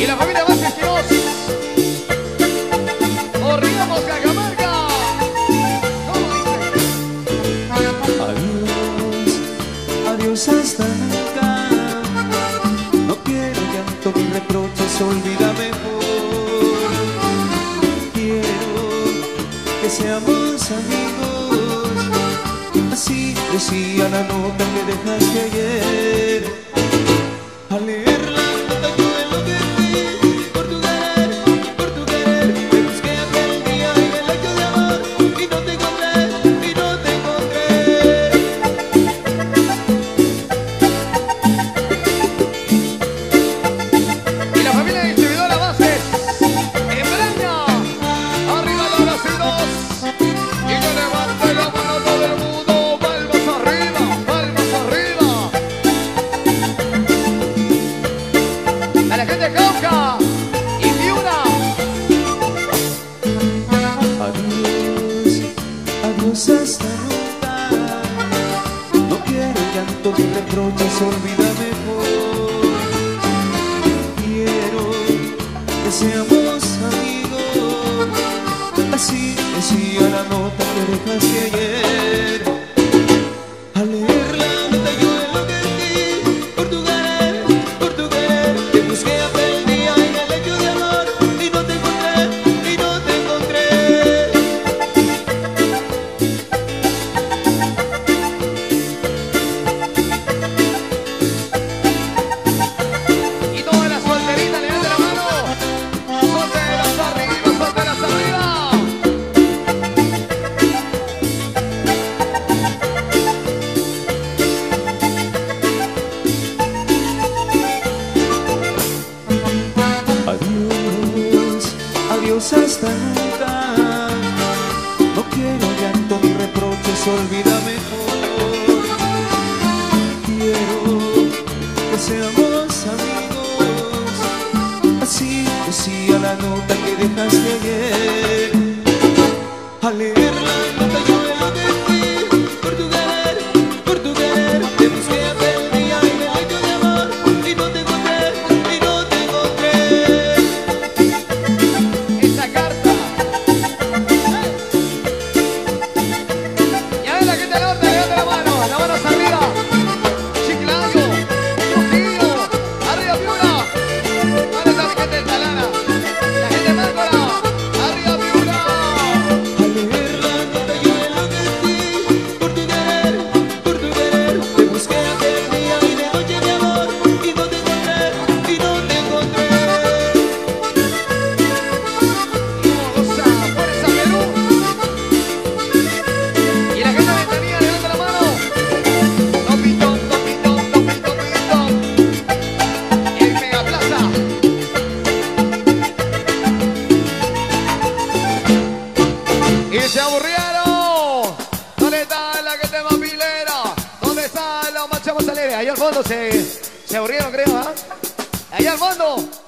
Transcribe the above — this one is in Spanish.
Y la familia Vázquez Quiroz. Corríamos Cajamarca. Adiós, adiós hasta nunca. No quiero que llanto ni reproches, olvídame por. Quiero que seamos amigos. Así decía la nota que dejaste ayer. esta. No quiero llantos, reproches, olvídame por. Quiero que seamos amigos. Así decía la nota que dejaste ayer. cosas tantas. No quiero llanto ni reproches, olvídame mejor. Quiero que seamos amigos. Así decía la nota que dejaste ayer. Al. gente mapilera. ¿Dónde están los machamos alegres? Allá al fondo se, se aburrieron, creo, ¿ah? ¿eh? Allá al fondo.